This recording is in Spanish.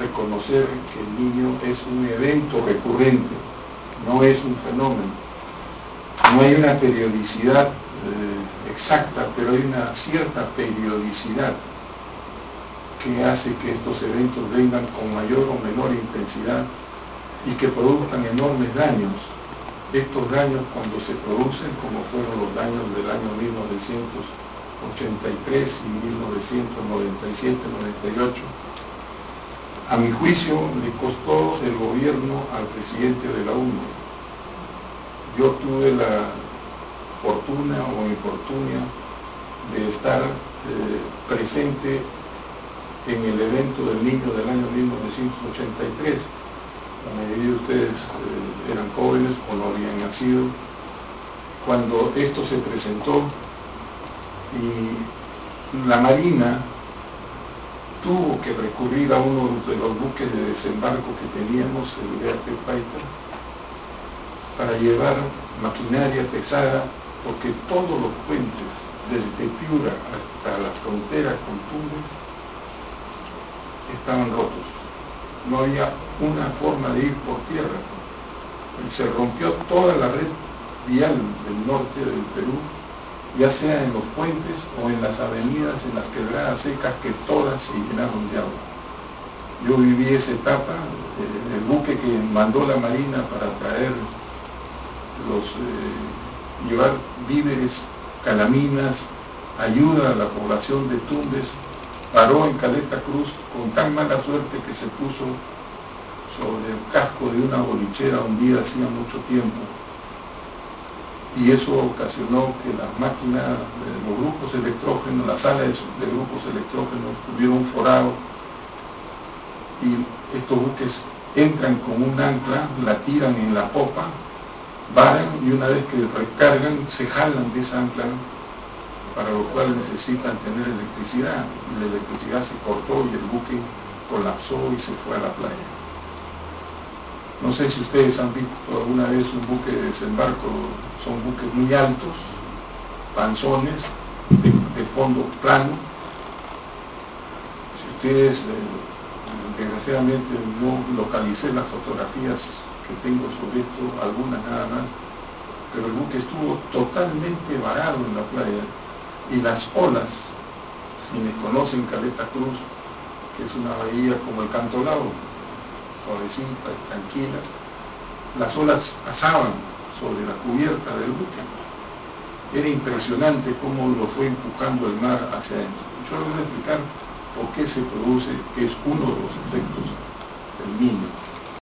reconocer que el niño es un evento recurrente, no es un fenómeno. No hay una periodicidad eh, exacta, pero hay una cierta periodicidad que hace que estos eventos vengan con mayor o menor intensidad y que produzcan enormes daños. Estos daños cuando se producen, como fueron los daños del año 1983 y 1997-98, a mi juicio le costó el gobierno al presidente de la UNO. Yo tuve la fortuna o infortunia de estar eh, presente en el evento del niño del año 1983. La mayoría de ustedes eh, eran jóvenes o no habían nacido. Cuando esto se presentó y la Marina tuvo que recurrir a uno de los buques de desembarco que teníamos, el Beate Paita, para llevar maquinaria pesada, porque todos los puentes, desde Piura hasta la frontera con Tumbes, estaban rotos. No había una forma de ir por tierra. Se rompió toda la red vial del norte del Perú ya sea en los puentes o en las avenidas, en las quebradas secas, que todas se llenaron de agua. Yo viví esa etapa, eh, el buque que mandó la Marina para traer los, eh, llevar víveres, calaminas, ayuda a la población de Tumbes, paró en Caleta Cruz con tan mala suerte que se puso sobre el casco de una bolichera hundida hacía mucho tiempo y eso ocasionó que las máquinas, los grupos electrógenos, las salas de grupos electrógenos tuvieron forado y estos buques entran con un ancla, la tiran en la popa, varan y una vez que recargan se jalan de esa ancla para lo cual necesitan tener electricidad. La electricidad se cortó y el buque colapsó y se fue a la playa. No sé si ustedes han visto alguna vez un buque de desembarco, son buques muy altos, panzones, de, fondo plano. Si ustedes, eh, desgraciadamente no localicé las fotografías que tengo sobre esto, algunas nada más, pero el buque estuvo totalmente varado en la playa y las olas, quienes conocen Caleta Cruz, que es una bahía como el Cantolao, suavecitas, tranquila Las olas pasaban sobre la cubierta del buque. Era impresionante cómo lo fue empujando el mar hacia adentro. Yo les voy a explicar por qué se produce, que es uno de los efectos del niño.